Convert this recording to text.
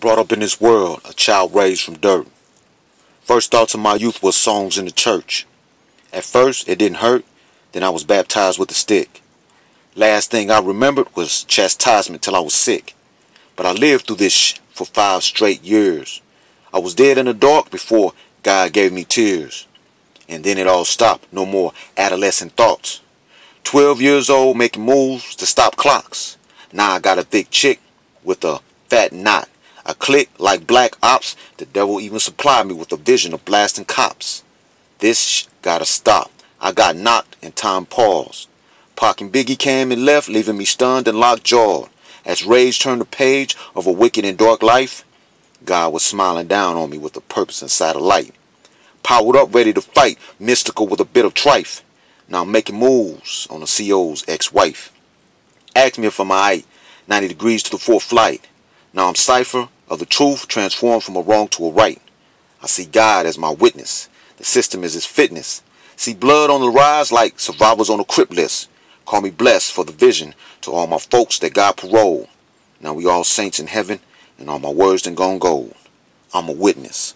Brought up in this world, a child raised from dirt. First thoughts of my youth was songs in the church. At first, it didn't hurt, then I was baptized with a stick. Last thing I remembered was chastisement till I was sick. But I lived through this for five straight years. I was dead in the dark before God gave me tears. And then it all stopped, no more adolescent thoughts. Twelve years old making moves to stop clocks. Now I got a thick chick with a fat knot. I click like black ops. The devil even supplied me with a vision of blasting cops. This gotta stop. I got knocked and time paused. Pac and Biggie came and left, leaving me stunned and locked jawed. As rage turned the page of a wicked and dark life, God was smiling down on me with a purpose inside a light. Powered up, ready to fight, mystical with a bit of trife. Now I'm making moves on the CO's ex-wife. Asked me if I'm alright, 90 degrees to the fourth flight. Now I'm cipher of the truth, transformed from a wrong to a right. I see God as my witness. The system is his fitness. See blood on the rise like survivors on a crip list. Call me blessed for the vision to all my folks that God parole. Now we all saints in heaven, and all my words done gone gold. I'm a witness.